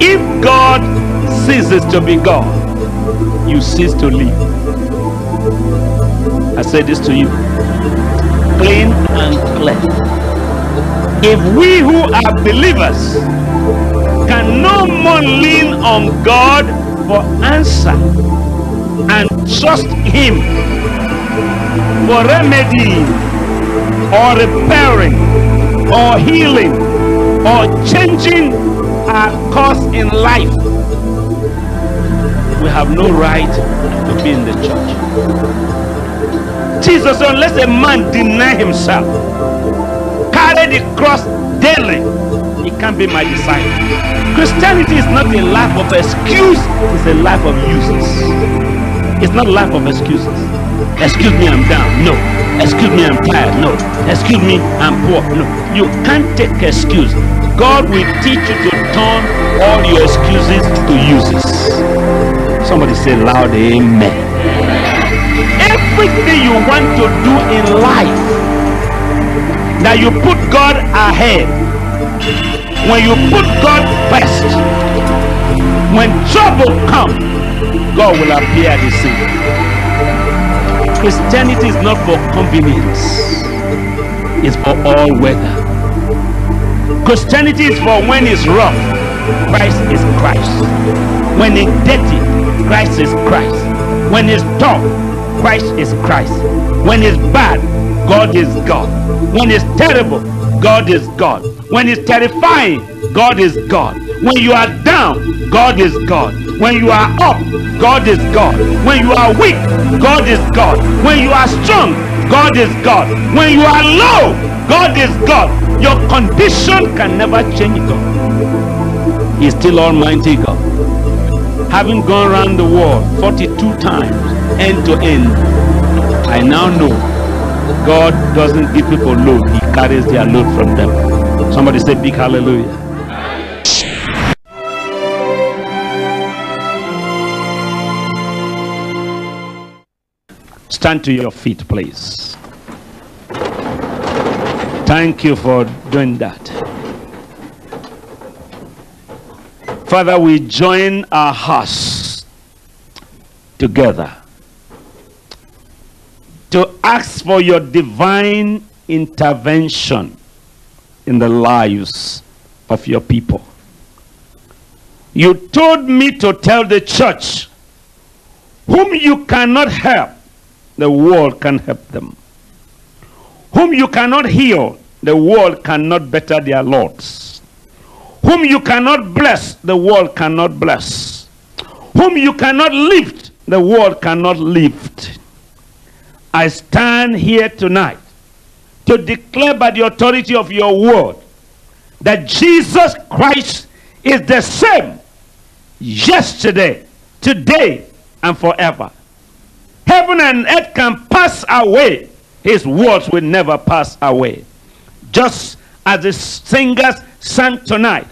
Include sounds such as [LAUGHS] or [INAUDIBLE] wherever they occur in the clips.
If God ceases to be God, you cease to live. I say this to you clean and clear. If we who are believers can no more lean on God for answer and trust Him for remedy or repairing or healing or changing our course in life, we have no right to be in the church. Jesus, said, unless a man deny himself, carry the cross daily, he can't be my disciple. Christianity is not a life of excuse, it's a life of uses. It's not a life of excuses. Excuse me, I'm down. No. Excuse me, I'm tired. No. Excuse me, I'm poor. No. You can't take excuse. God will teach you to turn all your excuses to uses. Somebody say loud, Amen. Everything you want to do in life, that you put God ahead. When you put God first, when trouble comes, God will appear the scene. Christianity is not for convenience, it's for all weather. Christianity is for when it's rough, Christ is Christ. When it's dirty, Christ is Christ. When it's tough, Christ is Christ. When it's bad, God is God. When it's terrible, God is God. When it's terrifying, God is God. When you are down, God is God. When you are up, God is God. When you are weak, God is God. When you are strong, God is God. When you are low, God is God. Your condition can never change God. He's still Almighty God. Having gone around the world 42 times, end to end, I now know God doesn't give people load, He carries their load from them. Somebody say big hallelujah. Stand to your feet, please. Thank you for doing that. Father, we join our hearts together to ask for your divine intervention in the lives of your people. You told me to tell the church, whom you cannot help, the world can help them. Whom you cannot heal, the world cannot better their lords. Whom you cannot bless, the world cannot bless. Whom you cannot lift, the world cannot lift. I stand here tonight to declare by the authority of your word that Jesus Christ is the same yesterday, today, and forever. Heaven and earth can pass away, his words will never pass away. Just as the singers sang tonight,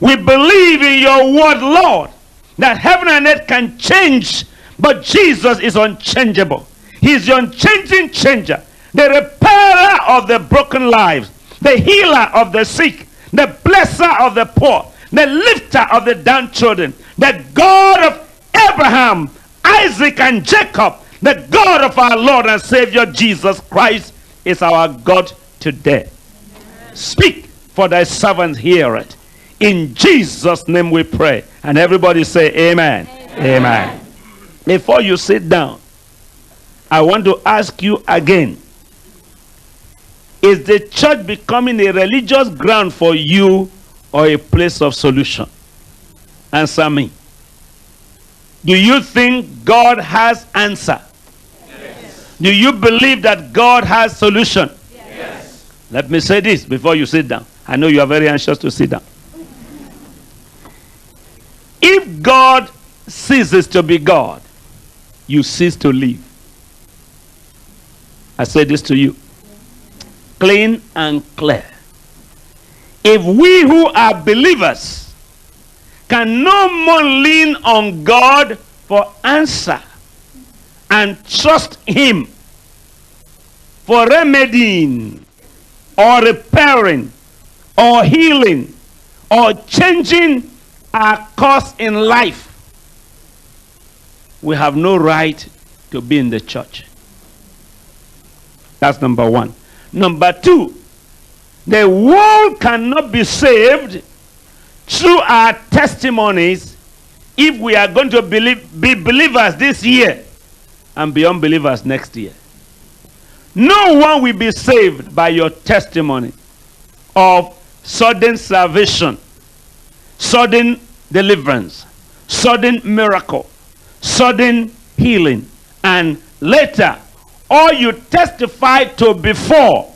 we believe in your word, Lord, that heaven and earth can change, but Jesus is unchangeable. He's the unchanging changer, the repairer of the broken lives, the healer of the sick, the blesser of the poor, the lifter of the downtrodden, the God of Abraham, Isaac, and Jacob, the God of our Lord and Savior Jesus Christ is our God today. Speak, for thy servants hear it. In Jesus' name we pray. And everybody say, Amen. Amen. Amen. Before you sit down, I want to ask you again Is the church becoming a religious ground for you or a place of solution? Answer me. Do you think God has answer? Do you believe that God has solution? Yes. Let me say this before you sit down. I know you are very anxious to sit down. If God ceases to be God, you cease to live. I say this to you clean and clear. If we who are believers can no more lean on God for answer and trust Him for remedying or repairing or healing or changing our course in life, we have no right to be in the church. That's number one. Number two, the world cannot be saved through our testimonies if we are going to believe, be believers this year and be unbelievers next year. No one will be saved by your testimony of sudden salvation, sudden deliverance, sudden miracle, sudden healing, and later all you testified to before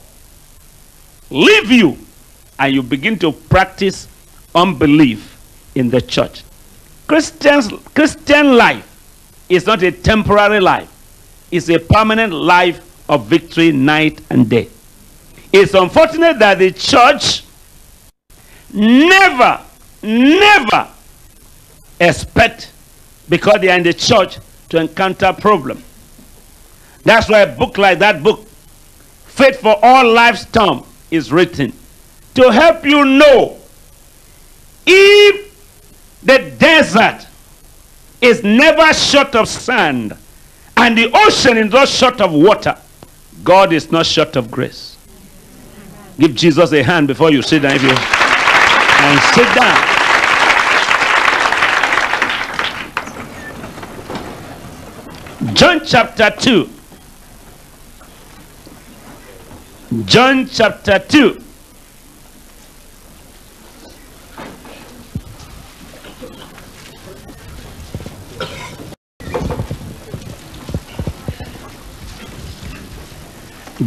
leave you and you begin to practice unbelief in the church. Christians, Christian life is not a temporary life. It's a permanent life of victory night and day. It's unfortunate that the church never, never expect because they are in the church to encounter problem. That's why a book like that book, Faith for All Life's Storm, is written to help you know if the desert is never short of sand and the ocean is not short of water, God is not short of grace. Give Jesus a hand before you sit down. If you and sit down. John chapter 2. John chapter 2.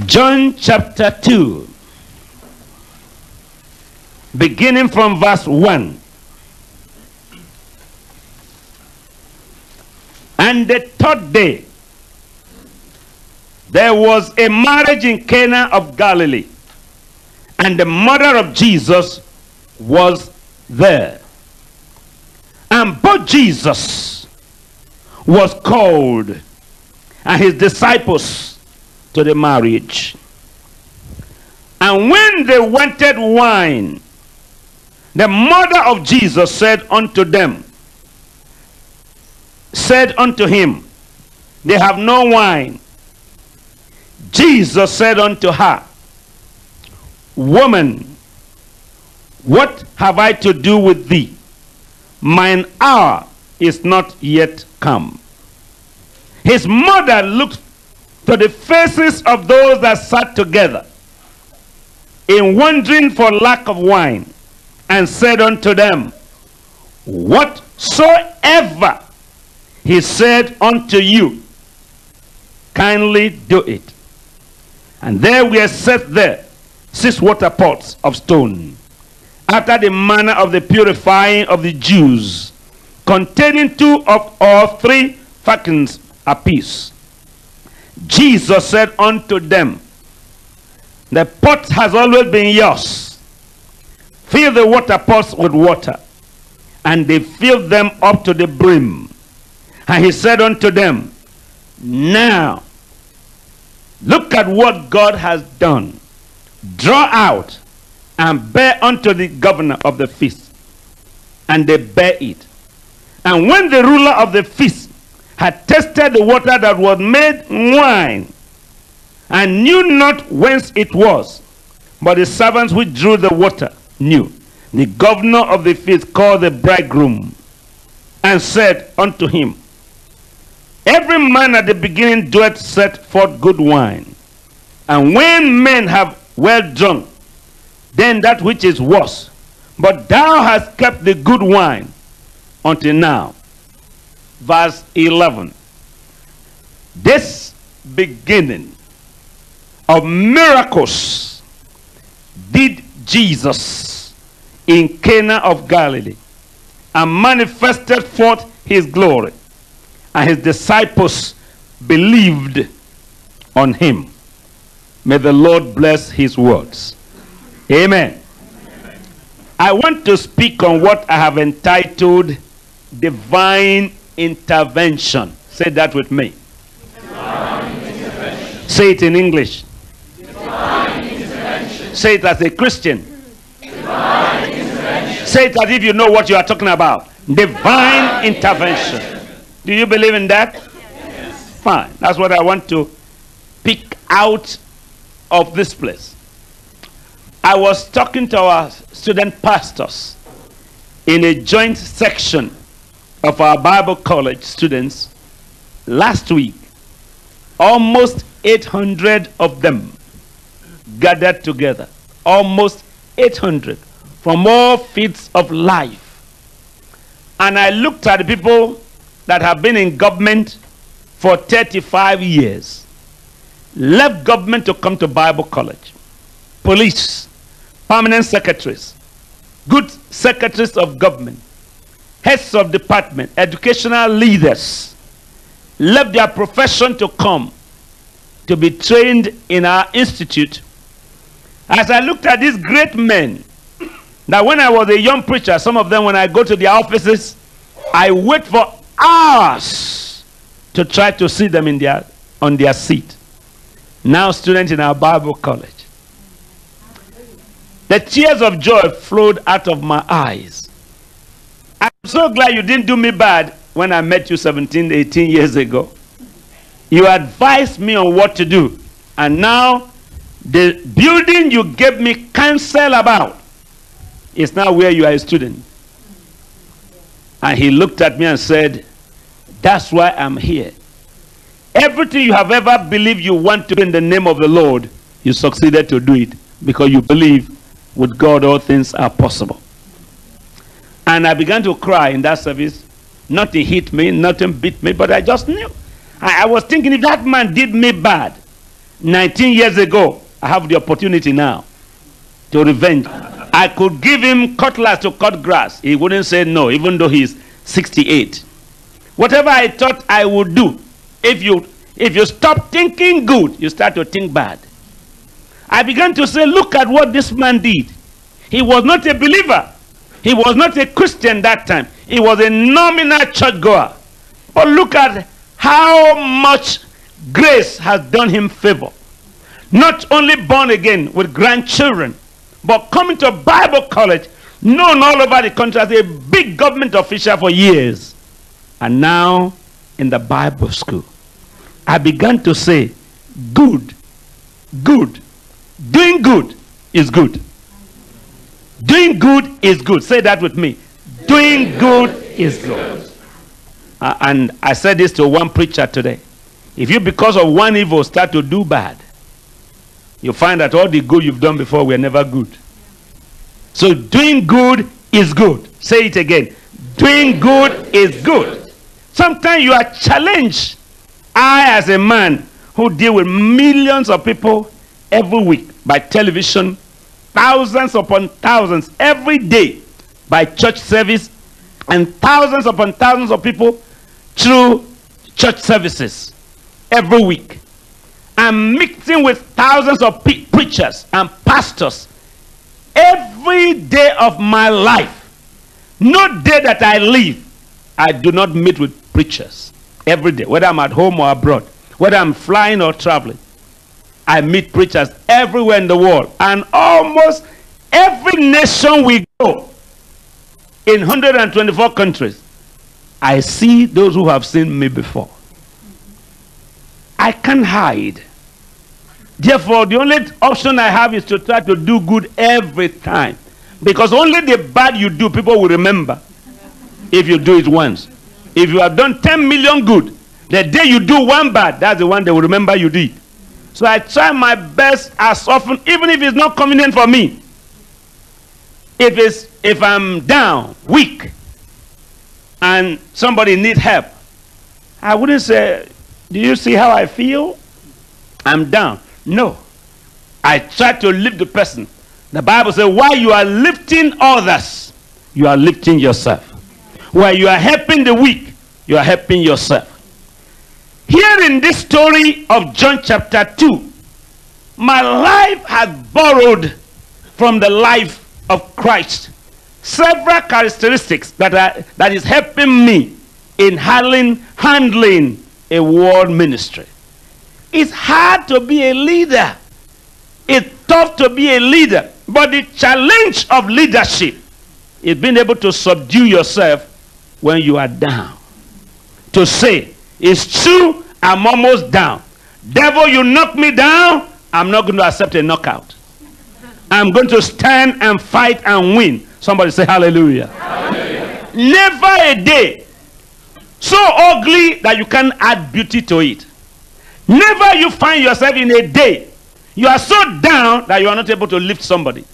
John chapter 2, beginning from verse 1. And the third day, there was a marriage in Cana of Galilee, and the mother of Jesus was there. And but Jesus was called, and his disciples to the marriage. And when they wanted wine, the mother of Jesus said unto them, said unto him, They have no wine. Jesus said unto her, Woman, what have I to do with thee? Mine hour is not yet come. His mother looked to the faces of those that sat together in wondering for lack of wine, and said unto them, Whatsoever he said unto you, kindly do it. And there were set there six water pots of stone, after the manner of the purifying of the Jews, containing two of or three firkins apiece. Jesus said unto them, The pot has always been yours. Fill the water pots with water. And they filled them up to the brim. And he said unto them, Now, look at what God has done. Draw out and bear unto the governor of the feast. And they bear it. And when the ruler of the feast had tasted the water that was made wine, and knew not whence it was. But the servants which drew the water knew. The governor of the feast called the bridegroom and said unto him, Every man at the beginning doeth set forth good wine. And when men have well drunk, then that which is worse. But thou hast kept the good wine until now verse 11. This beginning of miracles did Jesus in Cana of Galilee and manifested forth his glory, and his disciples believed on him. May the Lord bless his words. Amen. I want to speak on what I have entitled Divine intervention. Say that with me. Say it in English. Say it as a Christian. Say it as if you know what you are talking about. Divine intervention. Do you believe in that? Yes. Fine. That's what I want to pick out of this place. I was talking to our student pastors in a joint section of our Bible college students last week. Almost 800 of them gathered together. Almost 800 from all fields of life. And I looked at the people that have been in government for 35 years, left government to come to Bible college, police, permanent secretaries, good secretaries of government, heads of department, educational leaders, left their profession to come to be trained in our institute. As I looked at these great men, that when I was a young preacher, some of them, when I go to their offices, I wait for hours to try to see them in their, on their seat. Now, students in our Bible college. The tears of joy flowed out of my eyes. So glad you didn't do me bad when I met you 17, 18 years ago. You advised me on what to do. And now, the building you gave me counsel about is now where you are a student. And he looked at me and said, That's why I'm here. Everything you have ever believed you want to do in the name of the Lord, you succeeded to do it because you believe with God all things are possible. And I began to cry in that service. Nothing hit me, nothing beat me, but I just knew. I, I was thinking if that man did me bad 19 years ago, I have the opportunity now to revenge. I could give him cutlass to cut grass. He wouldn't say no, even though he's 68. Whatever I thought I would do, if you if you stop thinking good, you start to think bad. I began to say, look at what this man did. He was not a believer. He was not a Christian that time. He was a nominal churchgoer. But look at how much grace has done him favor. Not only born again with grandchildren, but coming to a Bible college, known all over the country as a big government official for years. And now in the Bible school, I began to say, good, good, doing good is good. Doing good is good. Say that with me. Doing good is good. Uh, and I said this to one preacher today. If you, because of one evil, start to do bad, you find that all the good you've done before were never good. So doing good is good. Say it again. Doing good is good. Sometimes you are challenged. I, as a man who deal with millions of people every week by television, thousands upon thousands every day by church service, and thousands upon thousands of people through church services every week. I'm mixing with thousands of preachers and pastors every day of my life. No day that I live, I do not meet with preachers. Every day, whether I'm at home or abroad, whether I'm flying or traveling. I meet preachers everywhere in the world. And almost every nation we go, in 124 countries, I see those who have seen me before. I can't hide. Therefore, the only option I have is to try to do good every time. Because only the bad you do, people will remember if you do it once. If you have done 10 million good, the day you do one bad, that's the one they will remember you did. So I try my best as often, even if it's not convenient for me. If it's if I'm down, weak, and somebody needs help, I wouldn't say, Do you see how I feel? I'm down. No. I try to lift the person. The Bible says, while you are lifting others, you are lifting yourself. While you are helping the weak, you are helping yourself. Here in this story of John chapter 2, my life has borrowed from the life of Christ several characteristics that, are, that is helping me in handling, handling a world ministry. It's hard to be a leader. It's tough to be a leader. But the challenge of leadership is being able to subdue yourself when you are down. To say, it's true, I'm almost down. Devil, you knock me down, I'm not going to accept a knockout. I'm going to stand and fight and win. Somebody say hallelujah. hallelujah. Never a day so ugly that you can't add beauty to it. Never you find yourself in a day you are so down that you are not able to lift somebody.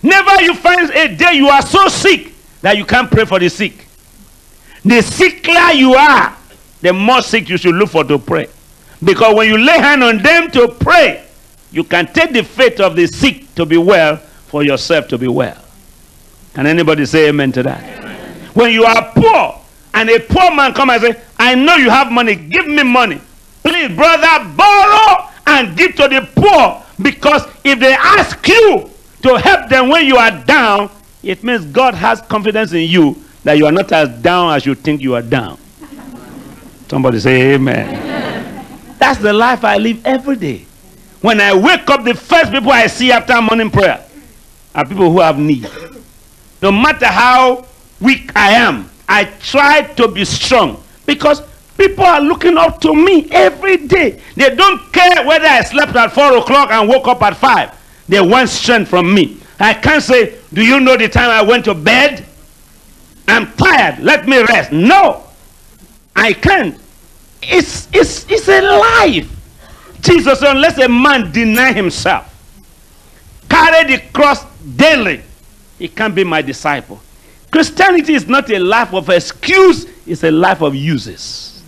Never you find a day you are so sick that you can't pray for the sick. The sickler you are, the more sick you should look for to pray. Because when you lay hand on them to pray, you can take the faith of the sick to be well for yourself to be well. Can anybody say amen to that? Amen. When you are poor and a poor man come and say, I know you have money, give me money. Please, brother, borrow and give to the poor. Because if they ask you to help them when you are down, it means God has confidence in you that you are not as down as you think you are down. Somebody say amen. amen. That's the life I live every day. When I wake up, the first people I see after morning prayer are people who have need. No matter how weak I am, I try to be strong because people are looking up to me every day. They don't care whether I slept at 4 o'clock and woke up at 5. They want strength from me. I can't say, Do you know the time I went to bed? I'm tired. Let me rest. No, I can't. It's, it's, it's a life. Jesus, unless a man deny himself, carry the cross daily, he can't be my disciple. Christianity is not a life of excuse, it's a life of uses.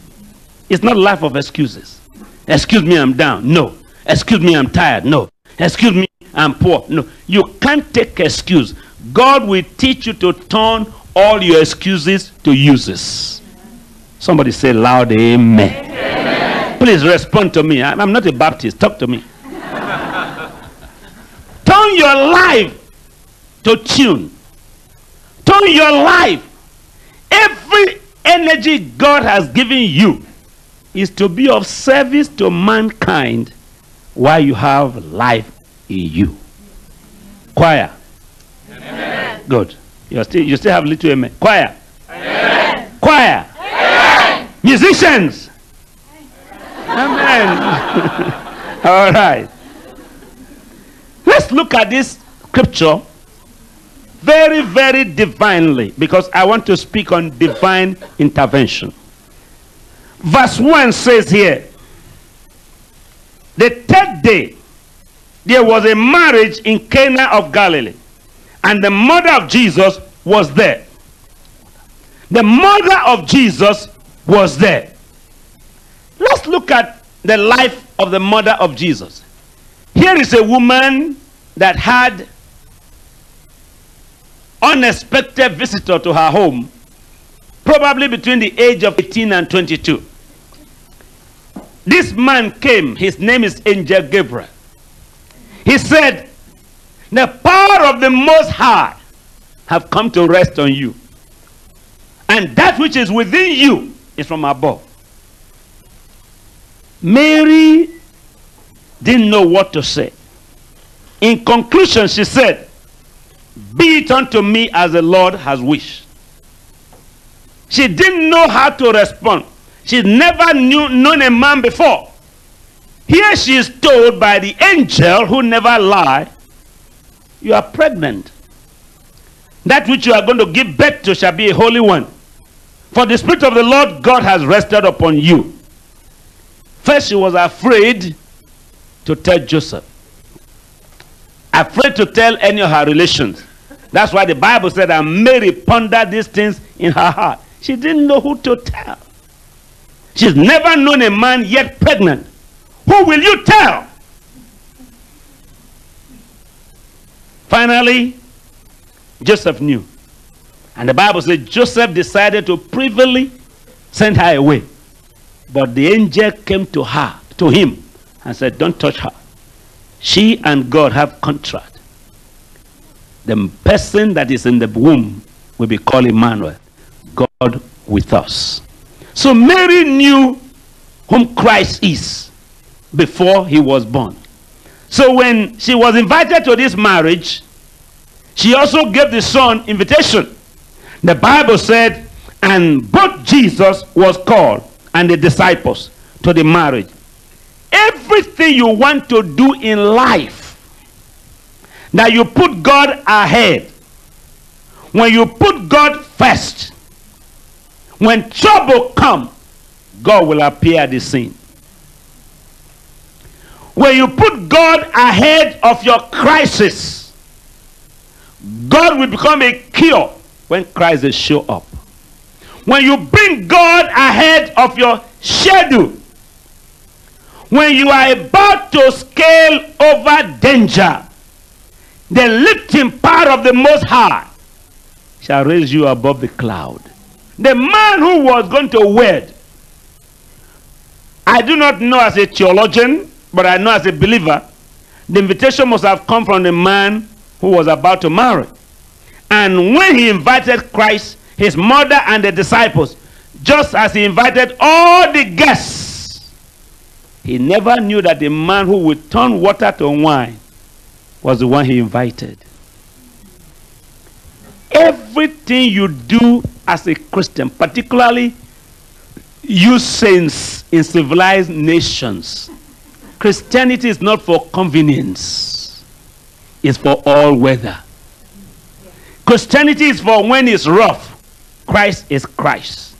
It's not a life of excuses. Excuse me, I'm down. No. Excuse me, I'm tired. No. Excuse me, I'm poor. No. You can't take excuse. God will teach you to turn all your excuses to uses. Somebody say loud, Amen. amen. Please respond to me. I'm not a Baptist. Talk to me. [LAUGHS] turn your life to tune. Turn your life. Every energy God has given you is to be of service to mankind while you have life in you. Choir. Amen. Good. You still you still have little amen. Choir. Amen. Choir. Musicians. Amen. [LAUGHS] All right. Let's look at this scripture very, very divinely because I want to speak on divine intervention. Verse 1 says here, the third day, there was a marriage in Cana of Galilee, and the mother of Jesus was there. The mother of Jesus was there. Let's look at the life of the mother of Jesus. Here is a woman that had unexpected visitor to her home, probably between the age of 18 and 22. This man came, his name is Angel Gabriel. He said, The power of the Most High have come to rest on you. And that which is within you is from above. Mary didn't know what to say. In conclusion, she said, Be it unto me as the Lord has wished. She didn't know how to respond. She never knew known a man before. Here she is told by the angel who never lie, you are pregnant. That which you are going to give birth to shall be a holy one. For the Spirit of the Lord God has rested upon you. First, she was afraid to tell Joseph. Afraid to tell any of her relations. That's why the Bible said that Mary pondered these things in her heart. She didn't know who to tell. She's never known a man yet pregnant. Who will you tell? Finally, Joseph knew. And the Bible says Joseph decided to privily send her away. But the angel came to her, to him, and said, Don't touch her. She and God have contract. The person that is in the womb will be called Emmanuel, God with us. So Mary knew whom Christ is before he was born. So when she was invited to this marriage, she also gave the son invitation The Bible said, and both Jesus was called and the disciples to the marriage. Everything you want to do in life, that you put God ahead. When you put God first, when trouble come, God will appear at the scene. When you put God ahead of your crisis, God will become a cure when crisis show up. When you bring God ahead of your schedule, when you are about to scale over danger, the lifting power of the Most High shall raise you above the cloud. The man who was going to wed, I do not know as a theologian, but I know as a believer, the invitation must have come from the man who was about to marry. And when he invited Christ, his mother, and the disciples, just as he invited all the guests, he never knew that the man who would turn water to wine was the one he invited. Everything you do as a Christian, particularly you saints in civilized nations, Christianity is not for convenience, it's for all weather. Christianity is for when it's rough, Christ is Christ.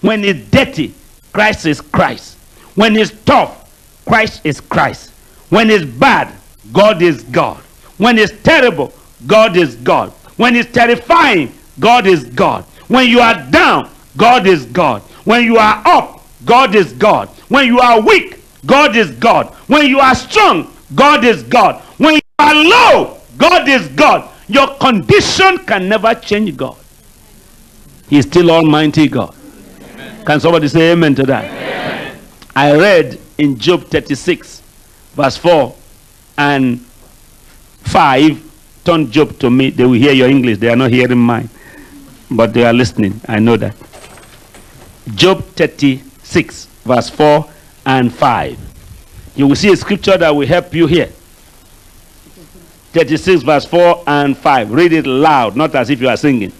When it's dirty, Christ is Christ. When it's tough, Christ is Christ. When it's bad, God is God. When it's terrible, God is God. When it's terrifying, God is God. When you are down, God is God. When you are up, God is God. When you are weak, God is God. When you are strong, God is God. When you are low, God is God. Your condition can never change God. He is still Almighty God. Amen. Can somebody say amen to that? Amen. I read in Job 36, verse 4 and 5. Turn Job to me. They will hear your English. They are not hearing mine. But they are listening. I know that. Job 36, verse 4 and 5. You will see a scripture that will help you here. 36, verse 4 and 5. Read it loud, not as if you are singing.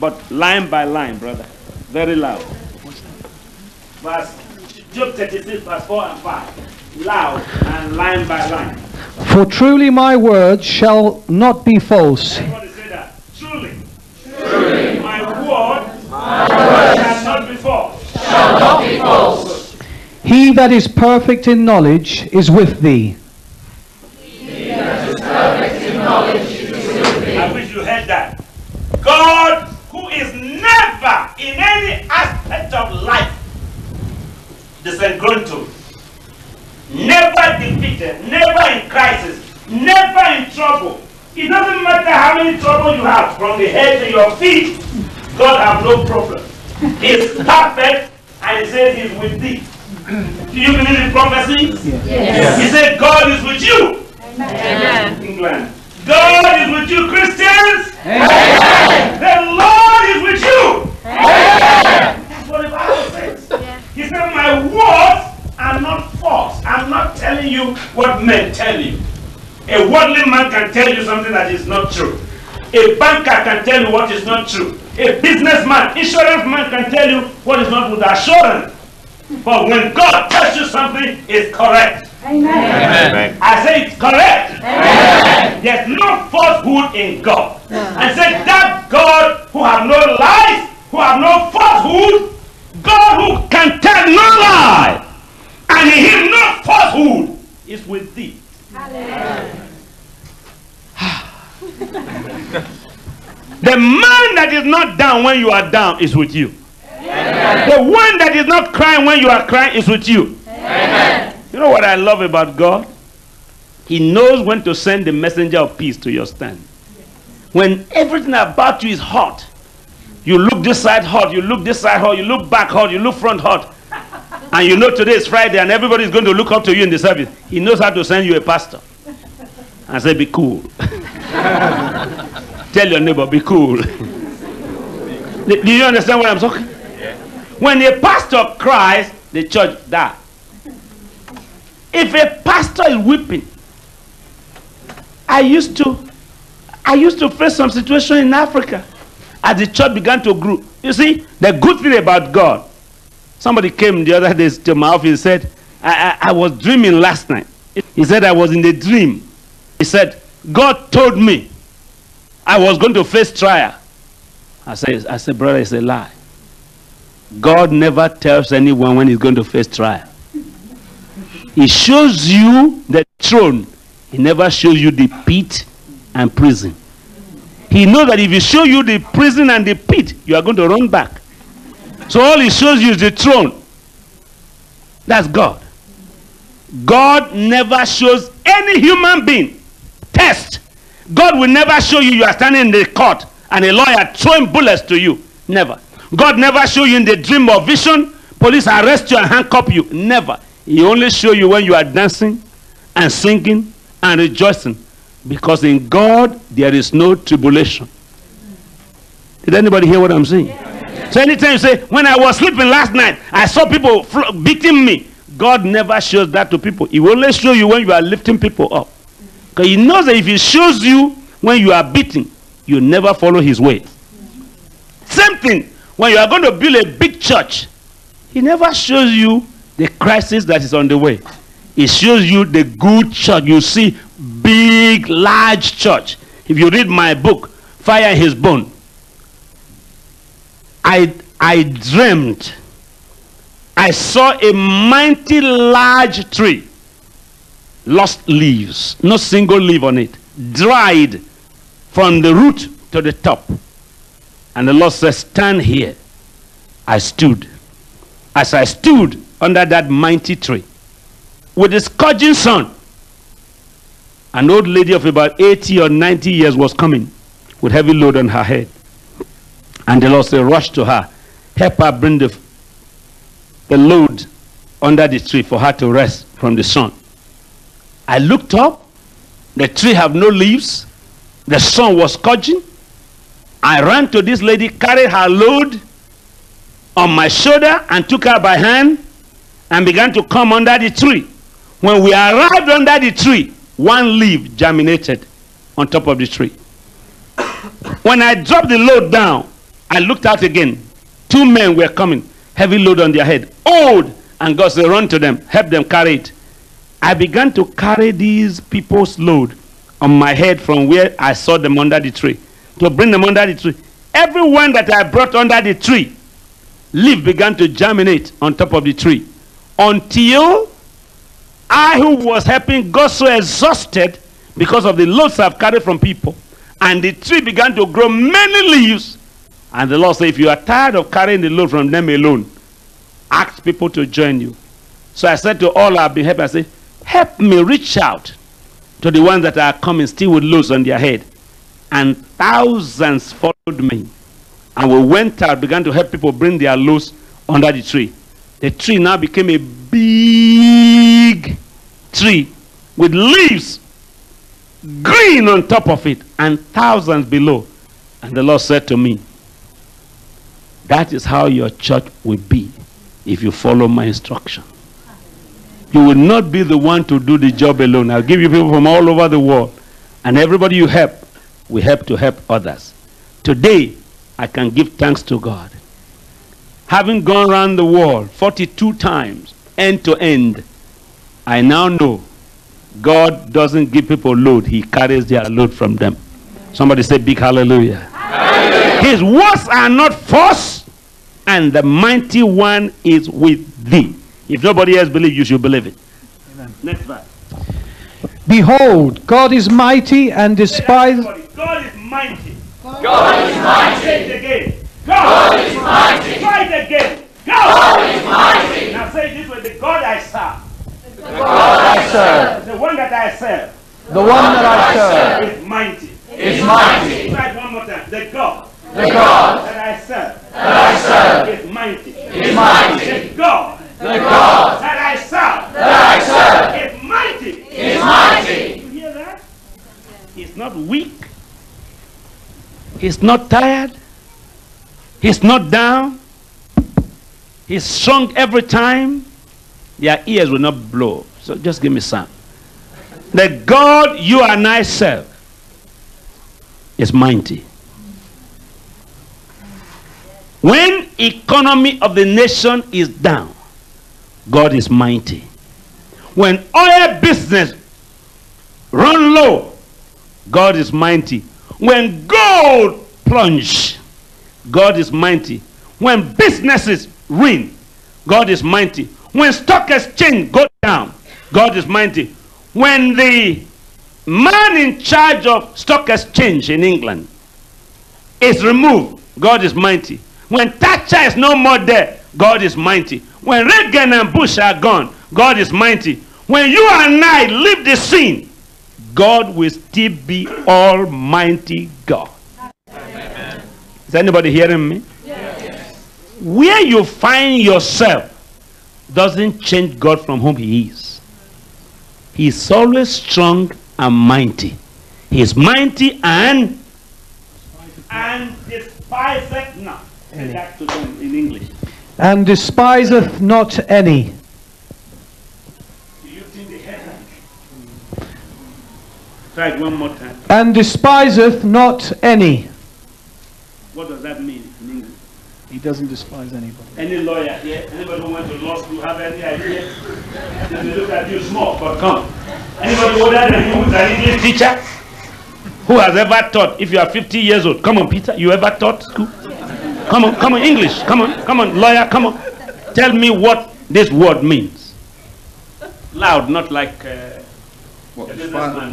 But line by line, brother. Very loud. Verse, Job 36, verse 4 and 5. Loud and line by line. For truly my words shall not be false. Everybody say that. Truly. Truly. My word, my word shall not be false. Shall not be false. He that is perfect in knowledge is with thee. I wish you heard that. God, who is never in any aspect of life disgruntled, never defeated, never in crisis, never in trouble. It doesn't matter how many trouble you have from the head to your feet, God have no problem. He's perfect and he says he's with thee. Do you believe in prophecy? Yes. He said God is with you. Amen. England. God is with you, Christians. Amen. The Lord is with you. Amen. That's what the Bible says. He said, My words are not false. I'm not telling you what men tell you. A worldly man can tell you something that is not true. A banker can tell you what is not true. A businessman, insurance man can tell you what is not with assurance. But when God tells you something, it's correct. Amen. I say it's correct. Amen. There's no falsehood in God. I said that God who have no lies, who have no falsehood, God who can tell no lie, and in him no falsehood, is with thee. the man that is not down when you are down is with you. The one that is not crying when you are crying is with you. Amen. You know what I love about God? He knows when to send the messenger of peace to your stand. When everything about you is hot, you look this side hot, you look this side hot, you look back hot, you look front hot, and you know today is Friday and everybody is going to look up to you in the service. He knows how to send you a pastor and say, Be cool. [LAUGHS] Tell your neighbor, Be cool. Do [LAUGHS] do you understand what I'm talking? When a pastor cries, the church dies. If a pastor is weeping, I used to, I used to face some situation in Africa as the church began to grow. You see, the good thing about God, somebody came the other day to my office and said, I, I, I was dreaming last night. He said, I was in a dream. He said, God told me I was going to face trial. I said, I said, brother, it's a lie. God never tells anyone when he's going to face trial. He shows you the throne. He never shows you the pit and prison. He knows that if he shows you the prison and the pit, you are going to run back. So all he shows you is the throne. That's God. God never shows any human being test. God will never show you you are standing in the court and a lawyer throwing bullets to you. Never. God never show you in the dream or vision. Police arrest you and handcuff you. Never. He only show you when you are dancing and singing and rejoicing. Because in God there is no tribulation. Did anybody hear what I'm saying? So anytime you say, when I was sleeping last night, I saw people beating me. God never shows that to people. He will only show you when you are lifting people up. Because he knows that if he shows you when you are beating, you never follow his way. Same thing, when you are going to build a big church, he never shows you the crisis that is on the way. He shows you the good church. You see big, large church. If you read my book, Fire in His Bone, I, I dreamed, I saw a mighty large tree, lost leaves, no single leaf on it, dried from the root to the top. And the Lord says, Stand here. I stood. As I stood under that mighty tree, with the scorching sun, an old lady of about 80 or 90 years was coming with heavy load on her head. And the Lord said, Rush to her, help her bring the, the load under the tree for her to rest from the sun. I looked up, the tree have no leaves, the sun was scorching. I ran to this lady, carried her load on my shoulder, and took her by hand and began to come under the tree. When we arrived under the tree, one leaf germinated on top of the tree. When I dropped the load down, I looked out again. Two men were coming, heavy load on their head, old, and God said, Run to them, help them carry it. I began to carry these people's load on my head from where I saw them under the tree to bring them under the tree. Everyone that I brought under the tree, leaf began to germinate on top of the tree until I, who was helping, got so exhausted because of the loads I've carried from people. And the tree began to grow many leaves. And the Lord said, If you are tired of carrying the load from them alone, ask people to join you. So I said to all I've been helping, I said, Help me reach out to the ones that are coming still with loads on their head. And thousands followed me. And we went out, began to help people bring their loads under the tree. The tree now became a big tree with leaves green on top of it and thousands below. And the Lord said to me, That is how your church will be if you follow my instruction. You will not be the one to do the job alone. I'll give you people from all over the world. And everybody you help, we help to help others. Today, I can give thanks to God. Having gone around the world 42 times, end to end, I now know God doesn't give people load, He carries their load from them. Somebody say big hallelujah. hallelujah. His words are not false, and the mighty one is with thee. If nobody else believes, you should believe it. Amen. Next verse. Behold, God is mighty and despise. God is mighty. God is mighty. Say it again. God, God is mighty. Try it again. God is mighty. Now say this way: the God I serve, The God I serve, the one that I serve, The one that I serve is mighty. is mighty. Try it one more time. The God The God that I serve that I serve is mighty. is mighty. The God The God that I serve that I serve is mighty. is mighty. You hear that? He's not weak. He's not tired. He's not down. He's strong every time. Their ears will not blow. So just give me some. The God you and I serve is mighty. When economy of the nation is down, God is mighty. When oil business run low, God is mighty. When gold plunge, God is mighty. When businesses ruin, God is mighty. When stock exchange go down, God is mighty. When the man in charge of stock exchange in England is removed, God is mighty. When Thatcher is no more there, God is mighty. When Reagan and Bush are gone, God is mighty. When you and I leave the scene, God will still be Almighty God. Amen. Is anybody hearing me? Yes. Where you find yourself doesn't change God from whom He is. He is always strong and mighty. He is mighty and and despiseth not. That to them in English. And despiseth not any. Try it one more time. And despiseth not any. What does that mean in English? He doesn't despise anybody. Any lawyer here? Anybody who went to law school have any idea? They may look at you small, but come. Anybody older than you who's an English teacher? Who has ever taught? If you are 50 years old, come on, Peter. You ever taught school? Come on, come on, English. Come on, come on, lawyer. Come on. Tell me what this word means. Loud, not like. Uh, What,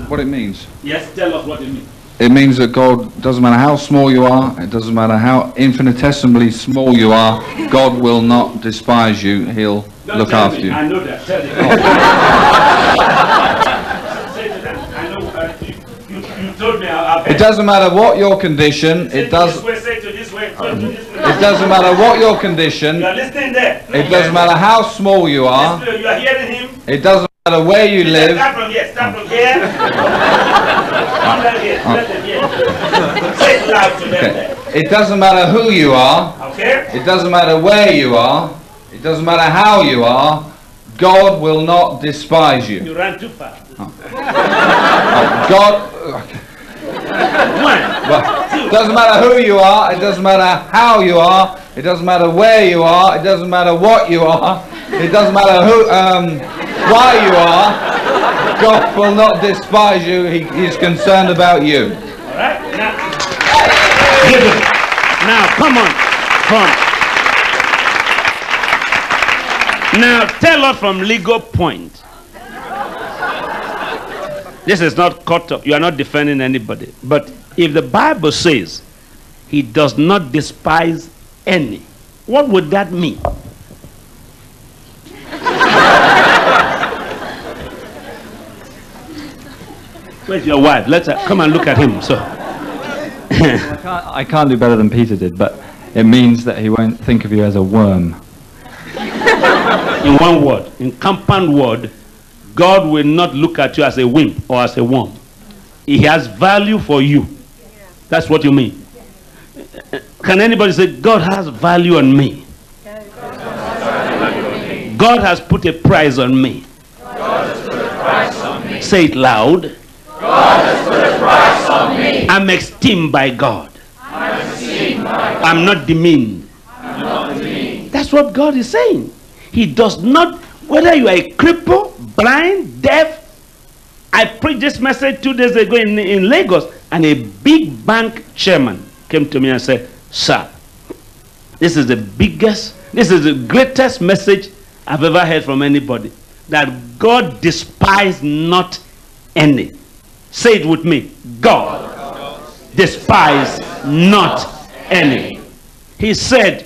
what it means? yes, tell us what it means. It means that God, doesn't matter how small you are, it doesn't matter how infinitesimally small you are, God will not despise you. He'll Don't look after me. you. I know that. Tell them. [LAUGHS] Say to them. I know. Uh, you, you, you told me. I, It doesn't matter what your condition, it does, This way, say to this way. Say to this way. it doesn't matter what your condition, You are listening there. it doesn't matter how small you are, Listen, You are hearing him. it doesn't matter where you live, Start from here. Start from here. [LAUGHS] Down here. Them hear. Say it loud to them okay. it doesn't matter who you are, Okay? it doesn't matter where you are, it doesn't matter how you are, God will not despise you. You ran too fast. Oh. Oh, God, [LAUGHS] One. Well, doesn't matter who you are, it doesn't matter how you are, it doesn't matter where you are, it doesn't matter what you are, it doesn't matter who, um, why you are, God will not despise you, he, He's concerned about you. All right? Now, give it. Now, come on. Come. Now, tell us from legal point. This is not cut off. You are not defending anybody. But if the Bible says he does not despise any, what would that mean? Where's your wife? Let's uh, come and look at him. So. I can't, I can't do better than Peter did, but it means that he won't think of you as a worm. in one word, in compound word, God will not look at you as a wimp or as a worm. He has value for you. That's what you mean. Can anybody say, God has value on me? God has put a price on me. Say it loud. I'm esteemed by God. I'm not demeaned. That's what God is saying. He does not, whether you are a cripple, blind, deaf. I preached this message two days ago in, in Lagos, and a big bank chairman came to me and said, Sir, this is the biggest, this is the greatest message I've ever heard from anybody. That God despise not any. Say it with me. God despise not any. He said,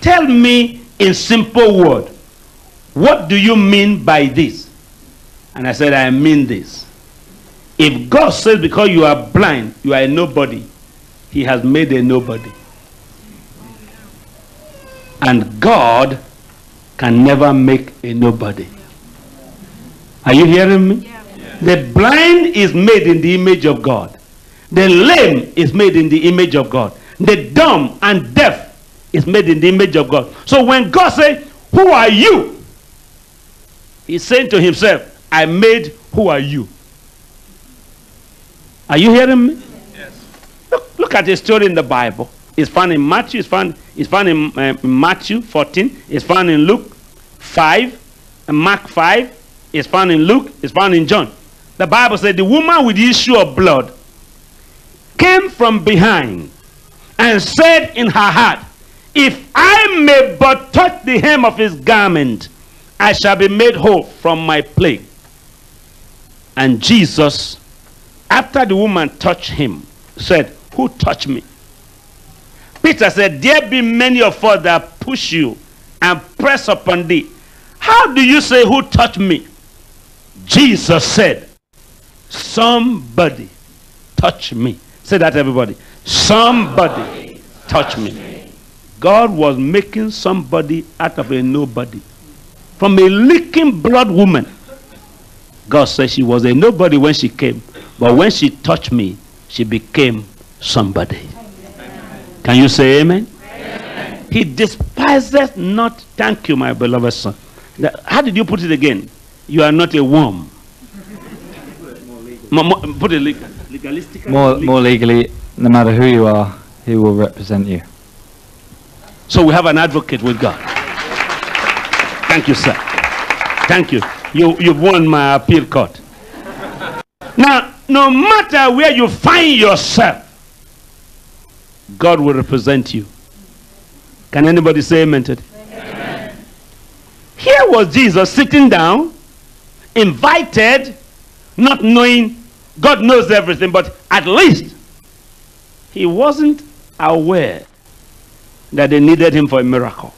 Tell me in simple word, what do you mean by this? And I said, I mean this. If God says because you are blind, you are a nobody, he has made a nobody. And God can never make a nobody. Are you hearing me? The blind is made in the image of God. The lame is made in the image of God. The dumb and deaf is made in the image of God. So when God says, Who are you? He's saying to himself, I made who are you. Are you hearing me? Yes. look at a story in the Bible. It's found in Matthew. It's found. It's found in uh, Matthew 14. It's found in Luke 5, and Mark 5. It's found in Luke. It's found in John. The Bible said the woman with the issue of blood came from behind and said in her heart, If I may but touch the hem of his garment, I shall be made whole from my plague. And Jesus, after the woman touched him, said, Who touched me? Peter said, There be many of us that push you and press upon thee. How do you say, Who touched me? Jesus said, Somebody touch me. Say that, everybody. Somebody touch me. God was making somebody out of a nobody. From a leaking blood woman. God said she was a nobody when she came. But when she touched me, she became somebody. Can you say amen? amen? He despises not. Thank you, my beloved son. How did you put it again? You are not a worm. More, more, put it legalistic. More, more legally, no matter who you are, he will represent you. So we have an advocate with God. Thank you, sir. Thank you. You, you've won my appeal court. Now, no matter where you find yourself, God will represent you. Can anybody say amen to Amen. Here was Jesus sitting down, invited, not knowing God knows everything, but at least he wasn't aware that they needed him for a miracle.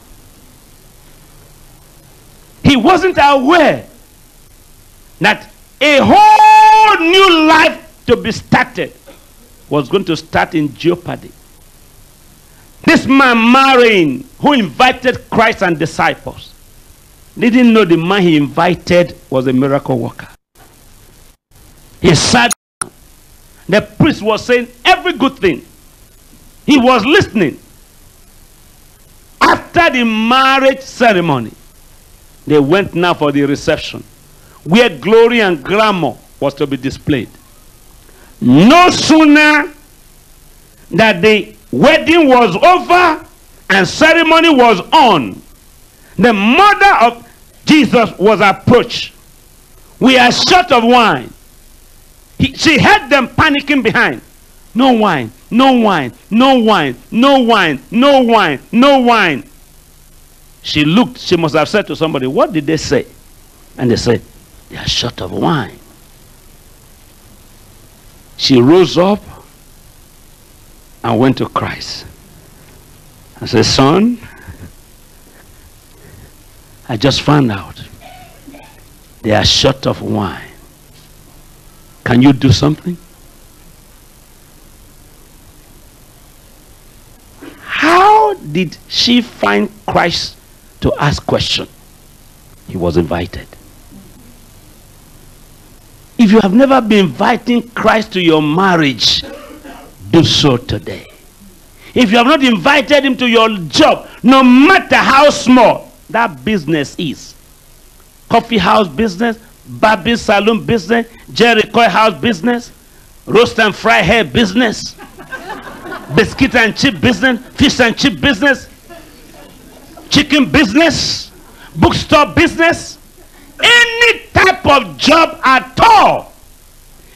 He wasn't aware that a whole new life to be started was going to start in jeopardy. This man marrying, who invited Christ and disciples, didn't know the man he invited was a miracle worker. He sat The priest was saying every good thing. He was listening. After the marriage ceremony, they went now for the reception, where glory and glamour was to be displayed. No sooner that the wedding was over and ceremony was on, the mother of Jesus was approached. We are short of wine. He, she had them panicking behind. No wine, no wine, no wine, no wine, no wine, no wine. She looked, she must have said to somebody, What did they say? And they said, They are short of wine. She rose up and went to Christ and said, Son, I just found out they are short of wine. Can you do something? How did she find Christ to ask question? He was invited. If you have never been inviting Christ to your marriage, do so today. If you have not invited him to your job, no matter how small that business is, coffee house business, Barbie salon business, Jericho house business, roast and fry hair business, biscuit and chip business, fish and chip business, chicken business, bookstore business, any type of job at all,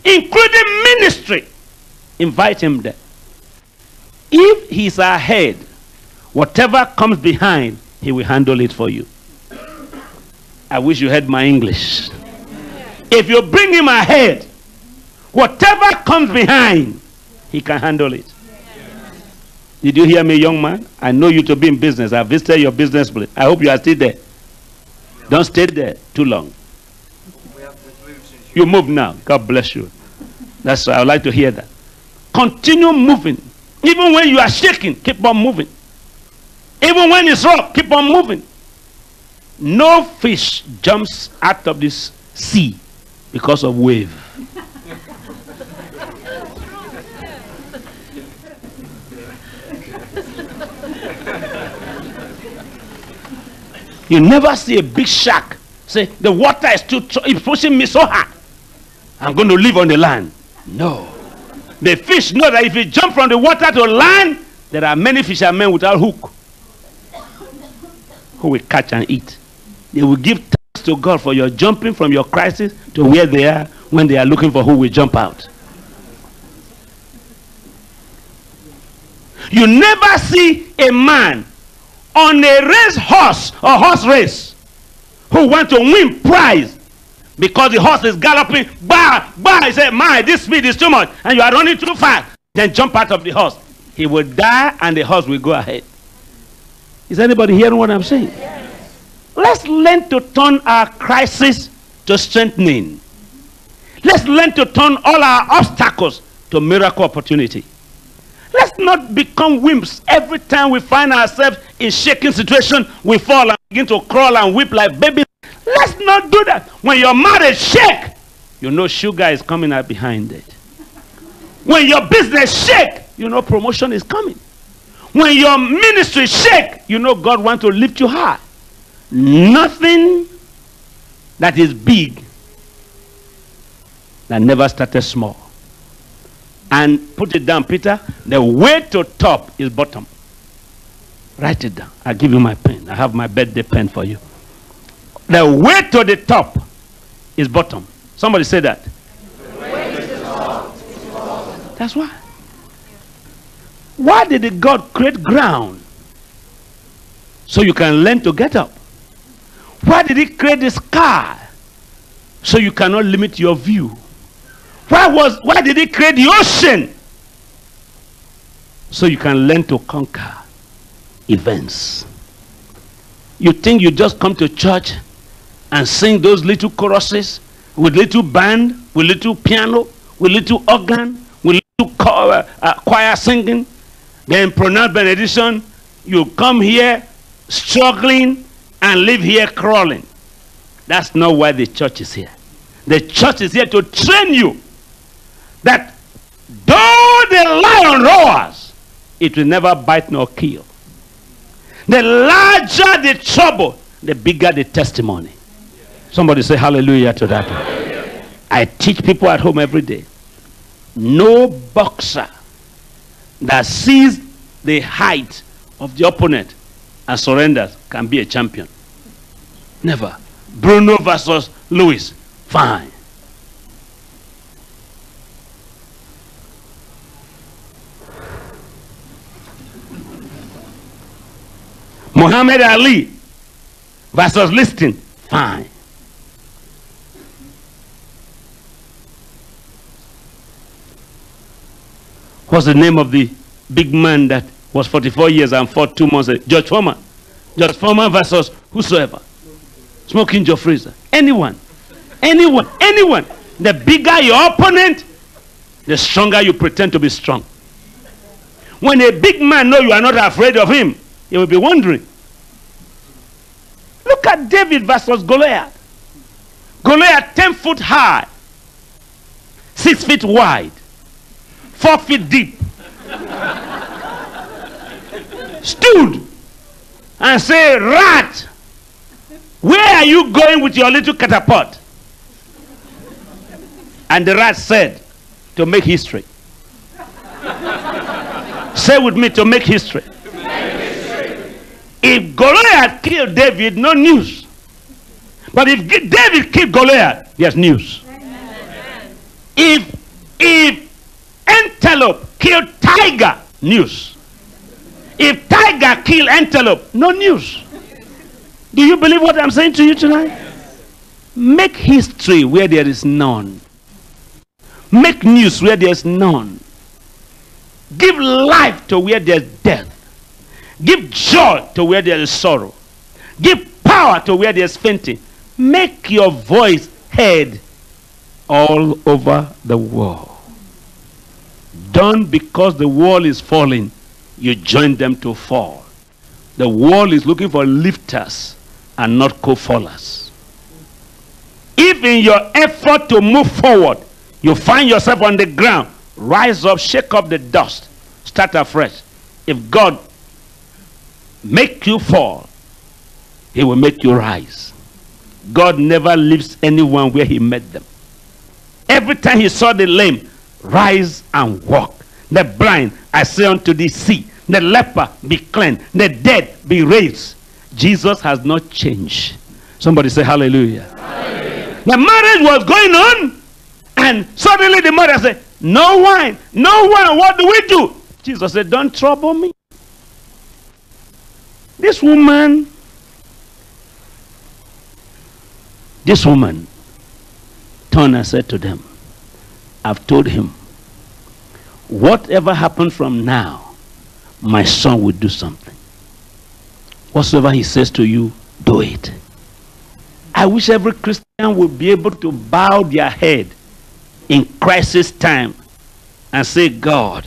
including ministry, invite him there. If he's ahead, whatever comes behind, he will handle it for you. I wish you had my English. If you bring him ahead, whatever comes behind, he can handle it. Did you hear me, young man? I know you to be in business. I visited your business place. I hope you are still there. Don't stay there too long. You move now. God bless you. That's why I would like to hear that. Continue moving. Even when you are shaking, keep on moving. Even when it's rough, keep on moving. No fish jumps out of this sea because of wave. you never see a big shark say, The water is too, it's pushing me so hard. I'm going to live on the land. No. The fish know that if you jump from the water to land, there are many fishermen without hook who will catch and eat. They will give to God for your jumping from your crisis to where they are when they are looking for who will jump out. You never see a man on a race horse or horse race who want to win prize because the horse is galloping. Bah, bah, he said, my, this speed is too much and you are running too fast. Then jump out of the horse. He will die and the horse will go ahead. Is anybody hearing what I'm saying? Let's learn to turn our crisis to strengthening. Let's learn to turn all our obstacles to miracle opportunity. Let's not become wimps every time we find ourselves in shaking situation. We fall and begin to crawl and weep like babies. Let's not do that. When your marriage shake, you know sugar is coming out behind it. When your business shake, you know promotion is coming. When your ministry shake, you know God wants to lift you high. Nothing that is big that never started small. And put it down, Peter. The way to top is bottom. Write it down. I'll give you my pen. I have my birthday pen for you. The way to the top is bottom. Somebody say that. That's why. Why did God create ground? So you can learn to get up. Why did he create the sky? So you cannot limit your view. Why was why did he create the ocean? So you can learn to conquer events. You think you just come to church and sing those little choruses with little band, with little piano, with little organ, with little choir, uh, choir singing, then pronounce benediction. You come here struggling and live here crawling. That's not why the church is here. The church is here to train you that though the lion roars, it will never bite nor kill. The larger the trouble, the bigger the testimony. Somebody say hallelujah to that. I teach people at home every day. No boxer that sees the height of the opponent and surrenders can be a champion. Never. Bruno versus Lewis. Fine. Muhammad Ali versus Liston. Fine. What's the name of the big man that was 44 years and fought two months? George Foreman. George Foreman versus whosoever. Smoking Joe Frazier. Anyone. Anyone. Anyone. The bigger your opponent, the stronger you pretend to be strong. When a big man know you are not afraid of him, he will be wondering. Look at David versus Goliath. Goliath 10 foot high, 6 feet wide, 4 feet deep. [LAUGHS] Stood and say, Rat, where are you going with your little catapult? And the rat said, To make history. [LAUGHS] Say with me, to make history. If Goliath killed David, no news. But if David killed Goliath, there's news. If if antelope killed tiger, news. If tiger kill antelope, no news. Do you believe what I'm saying to you tonight? Make history where there is none. Make news where there's none. Give life to where there's death. Give joy to where there is sorrow. Give power to where there's fainting. Make your voice heard all over the world. Done because the wall is falling, you join them to fall. The wall is looking for lifters and not co-fallers. If in your effort to move forward, you find yourself on the ground, rise up, shake up the dust, start afresh. If God make you fall, he will make you rise. God never leaves anyone where he met them. Every time he saw the lame, rise and walk. The blind, I say unto thee, see. The leper be cleansed. The dead be raised. Jesus has not changed. Somebody say hallelujah. hallelujah. The marriage was going on, and suddenly the mother said, No wine, no wine. What do we do? Jesus said, Don't trouble me. This woman, this woman turned and said to them, I've told him, whatever happens from now, my son will do something. Whatsoever he says to you, do it. I wish every Christian would be able to bow their head in crisis time and say, God,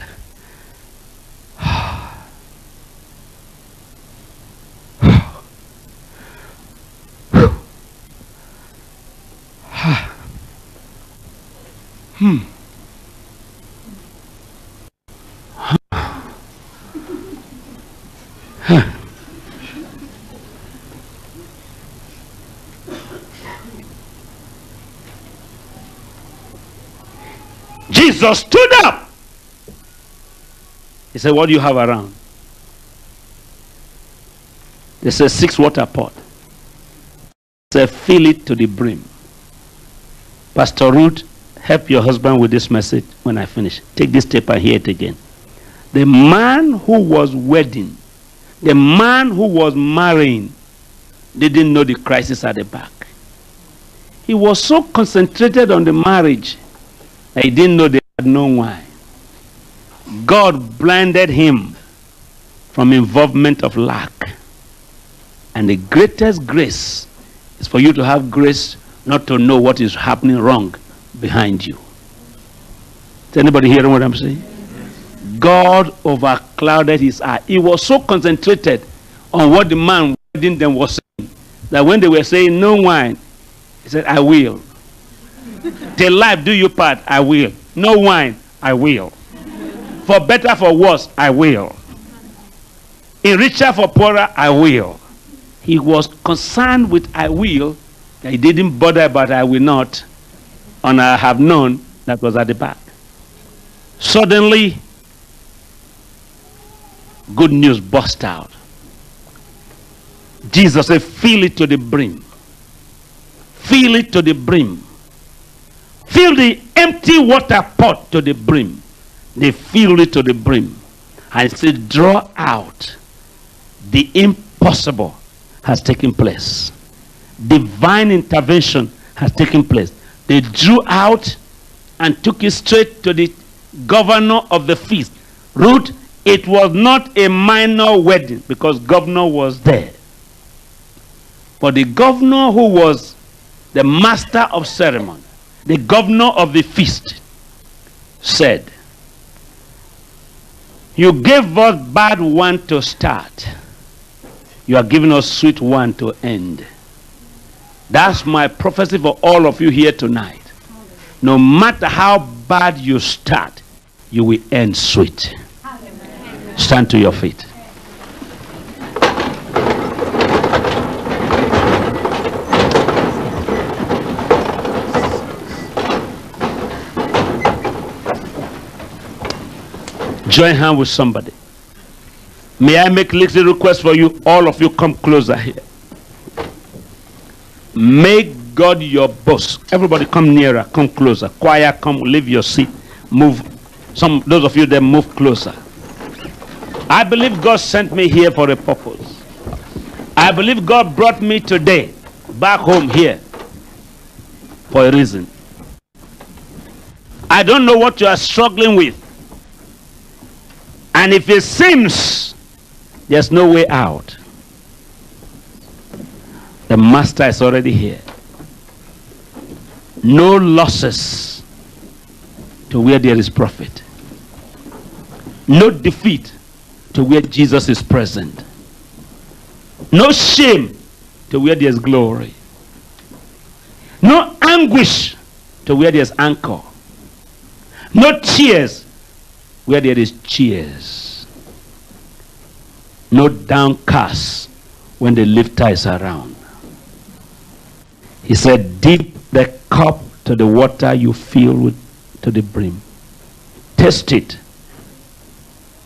hmm. Jesus stood up. He said, What do you have around? They said, Six water pot. He said, Fill it to the brim. Pastor Ruth, help your husband with this message when I finish. Take this tape and hear it again. The man who was wedding, the man who was marrying, didn't know the crisis at the back. He was so concentrated on the marriage he didn't know they had known why. God blinded him from involvement of lack. And the greatest grace is for you to have grace not to know what is happening wrong behind you. Is anybody hearing what I'm saying? God overclouded his eye. He was so concentrated on what the man wedding them was saying that when they were saying no wine, he said, I will. Till life do you part, I will. No wine, I will. For better, for worse, I will. In richer, for poorer, I will. He was concerned with I will. He didn't bother about I will not. And I have known that was at the back. Suddenly, good news burst out. Jesus said, Fill it to the brim. Fill it to the brim. Fill the empty water pot to the brim. They filled it to the brim. And said, draw out. The impossible has taken place. Divine intervention has taken place. They drew out and took it straight to the governor of the feast. Ruth, it was not a minor wedding because governor was there. But the governor who was the master of ceremony the governor of the feast said, You gave us bad one to start. You are giving us sweet one to end. That's my prophecy for all of you here tonight. No matter how bad you start, you will end sweet. Stand to your feet. Join hand with somebody. May I make a little request for you? All of you come closer here. Make God your boss. Everybody come nearer, come closer. Choir, come, leave your seat. Move. Some those of you that move closer. I believe God sent me here for a purpose. I believe God brought me today back home here for a reason. I don't know what you are struggling with. And if it seems there's no way out, the master is already here. No losses to where there is profit. No defeat to where Jesus is present. No shame to where there's glory. No anguish to where there's anchor. No tears where there is cheers. No downcast when the lifter is around. He said, dip the cup to the water you fill with to the brim. taste it,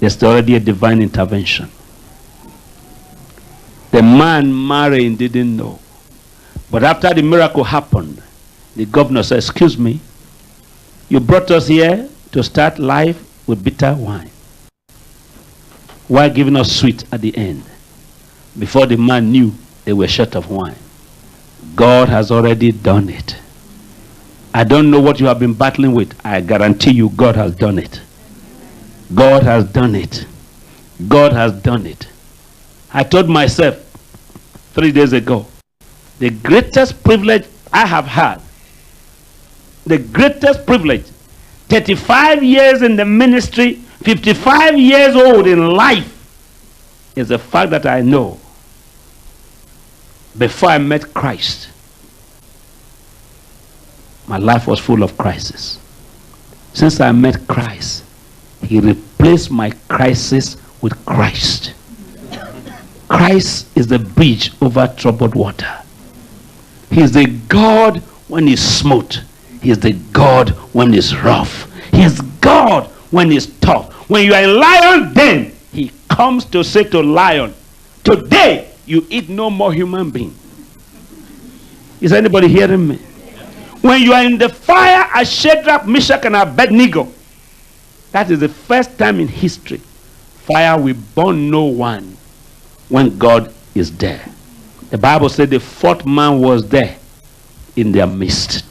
there's already a divine intervention. The man marrying didn't know. But after the miracle happened, the governor said, Excuse me, you brought us here to start life with bitter wine. Why giving us sweet at the end? Before the man knew they were short of wine. God has already done it. I don't know what you have been battling with. I guarantee you, God has done it. God has done it. God has done it. I told myself three days ago the greatest privilege I have had, the greatest privilege, 35 years in the ministry, 55 years old in life, is the fact that I know before I met Christ, my life was full of crisis. Since I met Christ, he replaced my crisis with Christ. Christ is the bridge over troubled water. He is the God when he's smooth. He is the God when he's rough. He is God when he's tough. When you are a lion, then he comes to say to lion, today you eat no more human being. Is anybody hearing me? When you are in the fire as Shadrach, Meshach, and Abednego, that is the first time in history fire will burn no one when God is there. The Bible said the fourth man was there in their midst.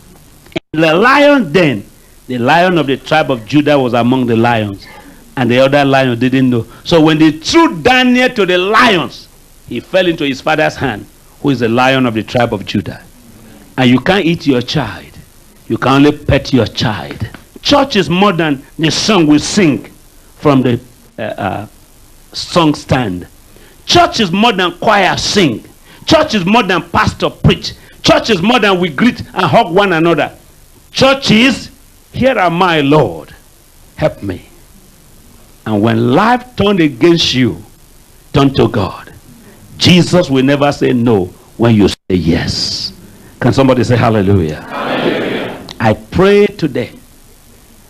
In the lion then, the lion of the tribe of Judah was among the lions, and the other lion didn't know. So when they threw Daniel to the lions, he fell into his father's hand, who is the lion of the tribe of Judah. And you can't eat your child, you can only pet your child. Church is more than the song we sing from the uh, uh, song stand. Church is more than choir sing. Church is more than pastor preach. Church is more than we greet and hug one another. Church is, here am I, Lord. Help me. And when life turned against you, turn to God. Jesus will never say no when you say yes. Can somebody say hallelujah? hallelujah. I pray today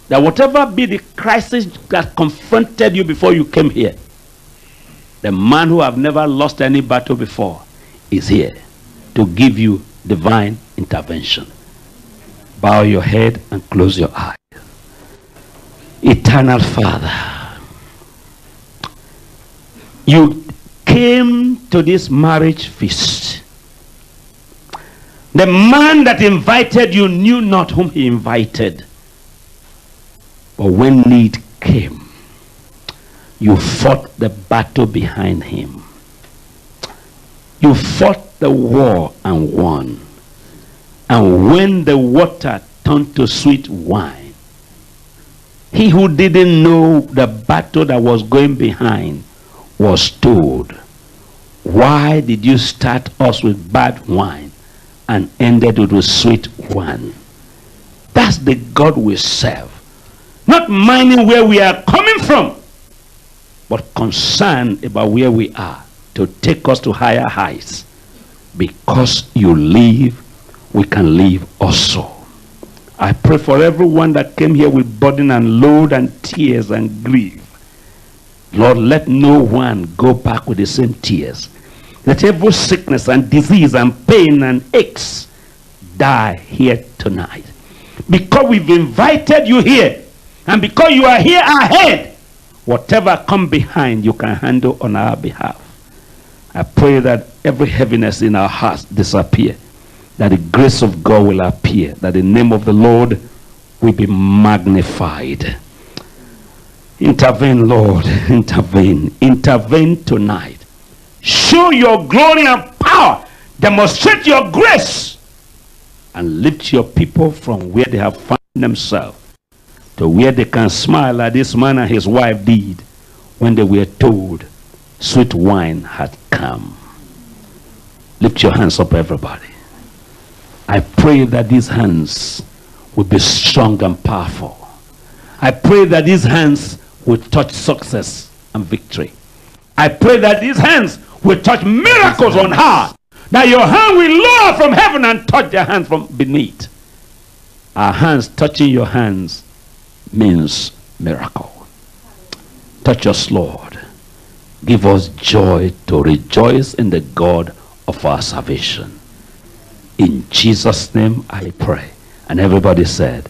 that whatever be the crisis that confronted you before you came here, the man who have never lost any battle before is here to give you divine intervention. Bow your head and close your eyes. Eternal Father, you came to this marriage feast. The man that invited you knew not whom he invited. But when need came, you fought the battle behind him. You fought the war and won. And when the water turned to sweet wine, he who didn't know the battle that was going behind was told, Why did you start us with bad wine and ended it with sweet wine? That's the God we serve. Not minding where we are coming from, but concerned about where we are to take us to higher heights. Because you live, we can live also. I pray for everyone that came here with burden and load and tears and grief. Lord, let no one go back with the same tears. Let every sickness and disease and pain and aches die here tonight. Because we've invited you here, and because you are here ahead, whatever come behind, you can handle on our behalf. I pray that every heaviness in our hearts disappear, that the grace of God will appear, that the name of the Lord will be magnified. Intervene, Lord, [LAUGHS] intervene, intervene tonight. Show your glory and power, demonstrate your grace, and lift your people from where they have found themselves to where they can smile like this man and his wife did when they were told sweet wine had come. Lift your hands up, everybody. I pray that these hands will be strong and powerful. I pray that these hands will touch success and victory. I pray that these hands will touch miracles on high. That your hand will lower from heaven and touch their hands from beneath. Our hands touching your hands means miracle. Touch us, Lord. Give us joy to rejoice in the God of our salvation. In Jesus' name I pray. And everybody said,